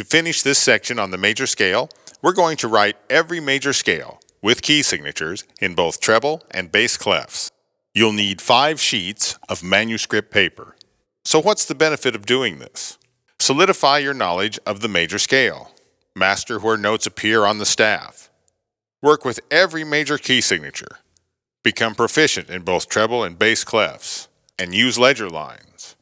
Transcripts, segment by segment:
To finish this section on the major scale, we're going to write every major scale with key signatures in both treble and bass clefs. You'll need five sheets of manuscript paper. So what's the benefit of doing this? Solidify your knowledge of the major scale. Master where notes appear on the staff. Work with every major key signature. Become proficient in both treble and bass clefs. And use ledger lines.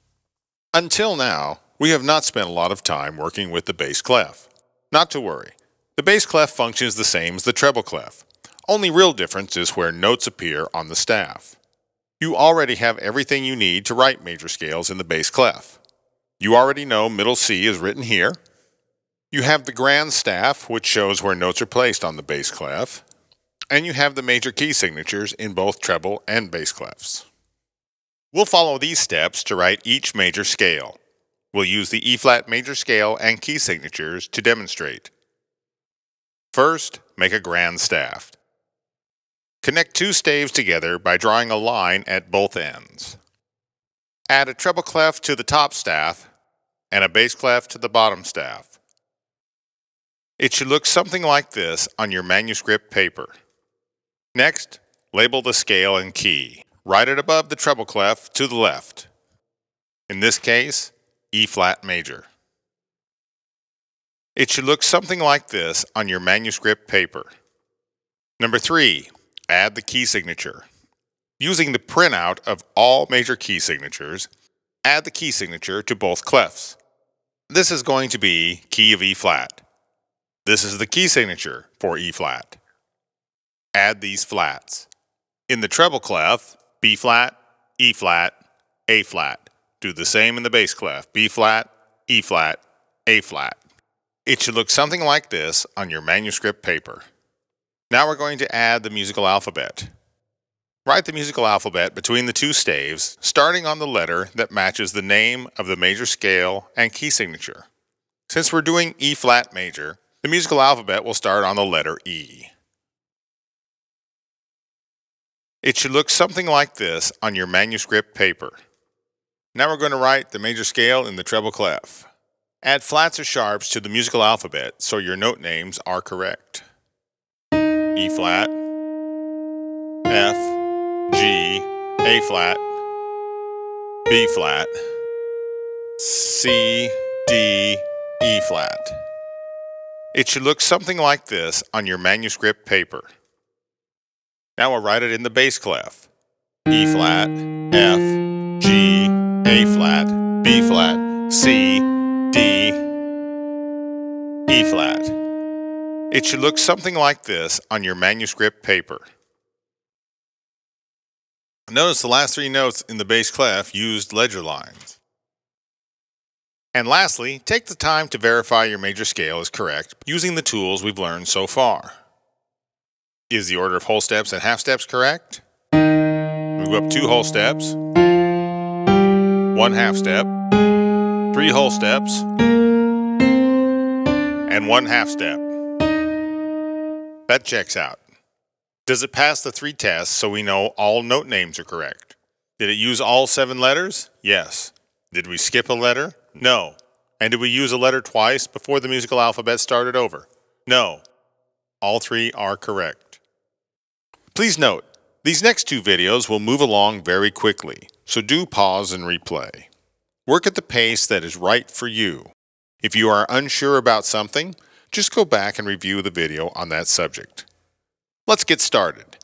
Until now, we have not spent a lot of time working with the bass clef. Not to worry. The bass clef functions the same as the treble clef. Only real difference is where notes appear on the staff. You already have everything you need to write major scales in the bass clef. You already know middle C is written here. You have the grand staff, which shows where notes are placed on the bass clef. And you have the major key signatures in both treble and bass clefs. We'll follow these steps to write each major scale. We'll use the E-flat major scale and key signatures to demonstrate. First, make a grand staff. Connect two staves together by drawing a line at both ends. Add a treble clef to the top staff and a bass clef to the bottom staff. It should look something like this on your manuscript paper. Next, label the scale and key. Write it above the treble clef to the left. In this case, E flat major. It should look something like this on your manuscript paper. Number three, add the key signature. Using the printout of all major key signatures, add the key signature to both clefs. This is going to be key of E flat. This is the key signature for E flat. Add these flats. In the treble clef, B flat, E flat, A flat. Do the same in the bass clef, B flat, E flat, A flat. It should look something like this on your manuscript paper. Now we're going to add the musical alphabet. Write the musical alphabet between the two staves, starting on the letter that matches the name of the major scale and key signature. Since we're doing E flat major, the musical alphabet will start on the letter E. It should look something like this on your manuscript paper. Now we're going to write the major scale in the treble clef. Add flats or sharps to the musical alphabet so your note names are correct. E flat, F, G, A flat, B flat, C, D, E flat. It should look something like this on your manuscript paper. Now we'll write it in the bass clef. E flat, F, G, A flat, B flat, C, D, E flat. It should look something like this on your manuscript paper. Notice the last three notes in the bass clef used ledger lines. And lastly, take the time to verify your major scale is correct using the tools we've learned so far. Is the order of whole steps and half steps correct? Move up two whole steps, one half step, three whole steps, and one half step. That checks out. Does it pass the three tests so we know all note names are correct? Did it use all seven letters? Yes. Did we skip a letter? No. And did we use a letter twice before the musical alphabet started over? No. All three are correct. Please note, these next two videos will move along very quickly, so do pause and replay. Work at the pace that is right for you. If you are unsure about something, just go back and review the video on that subject. Let's get started.